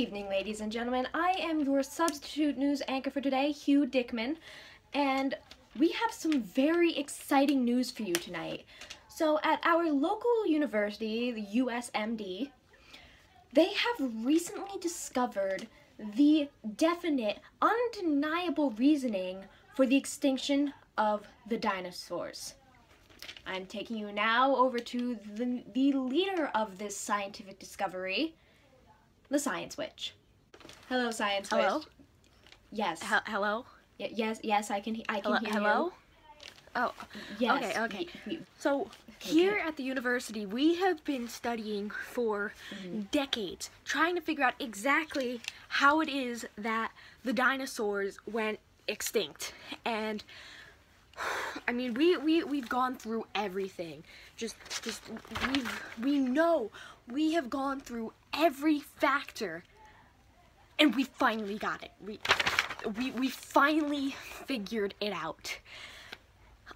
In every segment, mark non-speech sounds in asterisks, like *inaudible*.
evening, ladies and gentlemen. I am your substitute news anchor for today, Hugh Dickman, and we have some very exciting news for you tonight. So, at our local university, the USMD, they have recently discovered the definite, undeniable reasoning for the extinction of the dinosaurs. I'm taking you now over to the, the leader of this scientific discovery, the Science Witch. Hello, Science witch. Hello? Witch. Yes. H- hello? Y- yes, yes, I can he- I can Hello? hear hello? Oh. Yes. okay, okay. we- we- So here at the university, we have been studying for mm-hmm. decades, trying to figure out exactly how it is that the dinosaurs went extinct. And I mean, we we we've gone through everything. Just just we've we know we have gone through every factor, and we finally got it. We we we finally figured it out.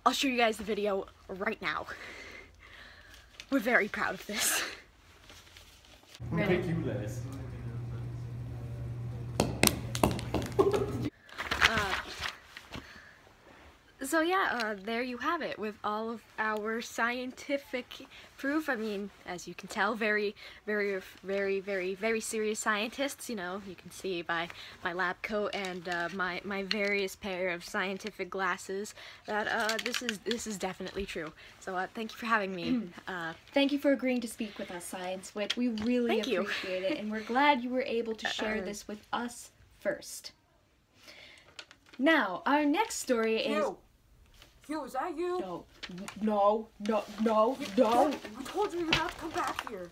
I'll show you guys the video right now. We're very proud of this. Ridiculous. So yeah, uh, there you have it with all of our scientific proof. I mean, as you can tell, very, very, very, very, very serious scientists. You know, you can see by my lab coat and uh, my my various pair of scientific glasses that uh, this is this is definitely true. So uh, thank you for having me. *clears throat* uh, Thank you for agreeing to speak with us, Science Witch. We really appreciate it, and we're glad you were able to share Uh, this with us first. Now, our next story is. Hugh. Hugh, is that you? No, no, no, no, no. I told you you're not to come back here.